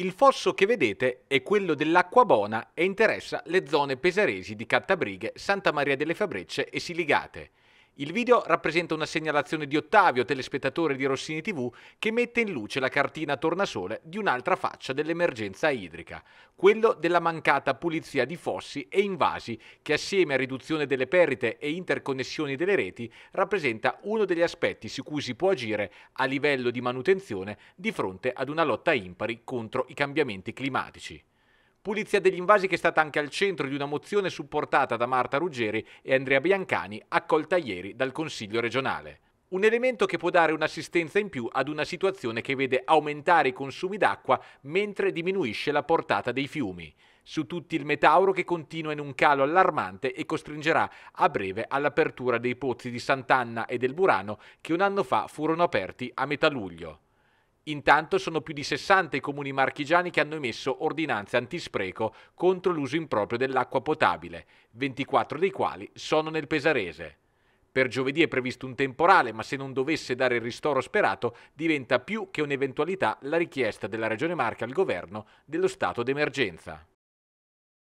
Il fosso che vedete è quello dell'acqua buona e interessa le zone pesaresi di Cattabrighe, Santa Maria delle Fabrecce e Siligate. Il video rappresenta una segnalazione di Ottavio, telespettatore di Rossini TV, che mette in luce la cartina tornasole di un'altra faccia dell'emergenza idrica, quello della mancata pulizia di fossi e invasi, che assieme a riduzione delle perdite e interconnessioni delle reti rappresenta uno degli aspetti su cui si può agire a livello di manutenzione di fronte ad una lotta impari contro i cambiamenti climatici. Pulizia degli invasi che è stata anche al centro di una mozione supportata da Marta Ruggeri e Andrea Biancani, accolta ieri dal Consiglio regionale. Un elemento che può dare un'assistenza in più ad una situazione che vede aumentare i consumi d'acqua mentre diminuisce la portata dei fiumi. Su tutti il Metauro che continua in un calo allarmante e costringerà a breve all'apertura dei pozzi di Sant'Anna e del Burano che un anno fa furono aperti a metà luglio. Intanto sono più di 60 i comuni marchigiani che hanno emesso ordinanze antispreco contro l'uso improprio dell'acqua potabile, 24 dei quali sono nel Pesarese. Per giovedì è previsto un temporale, ma se non dovesse dare il ristoro sperato, diventa più che un'eventualità la richiesta della Regione Marche al governo dello stato d'emergenza.